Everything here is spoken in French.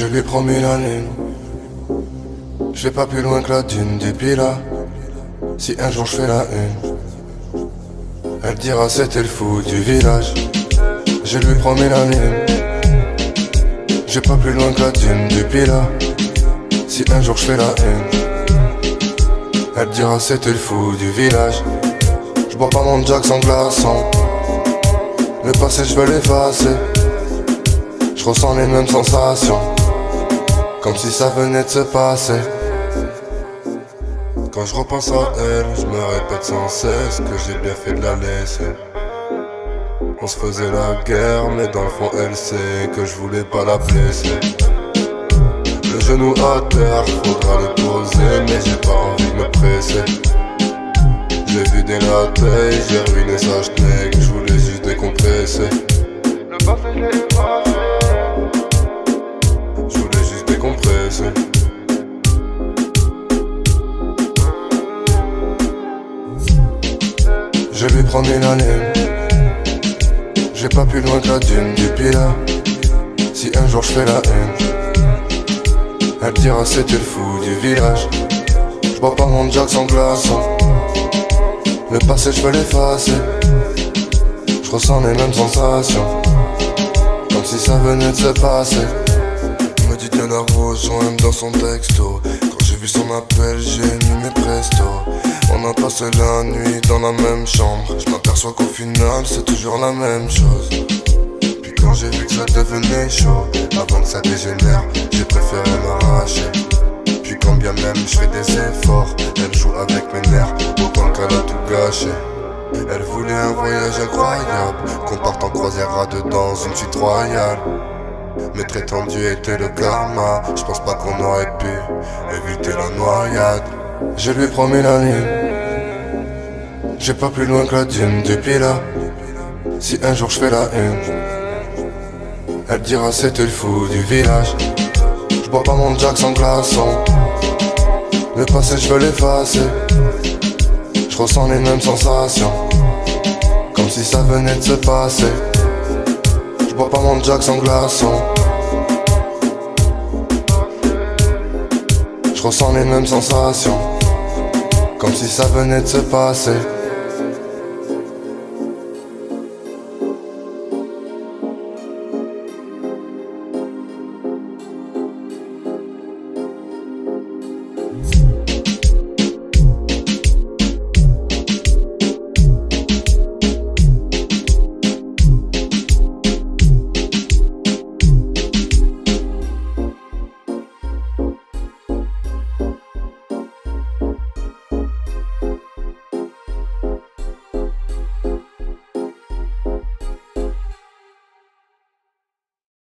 Je lui promis la lune. Je pas plus loin que la dune depuis là. Si un jour je fais la une, elle dira c'était le fou du village. Je lui ai promis la lune. Je pas plus loin que la dune depuis là. Si un jour je fais la une, elle dira c'était le fou du village. Je bois pas mon Jack sans glaçon. Le passé je l'effacer. Je ressens les mêmes sensations. Comme si ça venait de se passer. Quand je repense à elle, je me répète sans cesse que j'ai bien fait de la laisser. On se faisait la guerre, mais dans le fond elle sait que je voulais pas la blesser. Le genou à terre, faudra le poser, mais j'ai pas envie de me presser. J'ai vu des latés, j'ai ruiné sa schneck, je voulais juste décompresser. Le passé Je lui promis la lune J'ai pas plus loin que la dune depuis là. Si un jour je fais la haine Elle dira c'était le fou du village. Je bois pas mon jack sans glaçon Le passé je peux l'effacer. Je ressens les mêmes sensations. Comme si ça venait de se passer la rejoindre dans son texto Quand j'ai vu son appel j'ai mis mes presto on a passé la nuit dans la même chambre. Je m'aperçois qu'au final, c'est toujours la même chose. Puis quand j'ai vu que ça devenait chaud, avant que ça dégénère, j'ai préféré m'arracher. Puis quand bien même je fais des efforts, elle joue avec mes nerfs, autant qu'elle a tout gâché. Elle voulait un voyage incroyable, qu'on parte en croisière à deux dans une suite royale. Mais très tendu était le karma, je pense pas qu'on aurait pu éviter la noyade. Je lui promis la ligne. J'ai pas plus loin que la dune depuis là. Si un jour je fais la une, elle dira c'était le fou du village. Je bois pas mon jack sans glaçon. Le passé je veux l'effacer. Je ressens les mêmes sensations. Comme si ça venait de se passer. Je bois pas mon jack sans glaçon. Je ressens les mêmes sensations. Comme si ça venait de se passer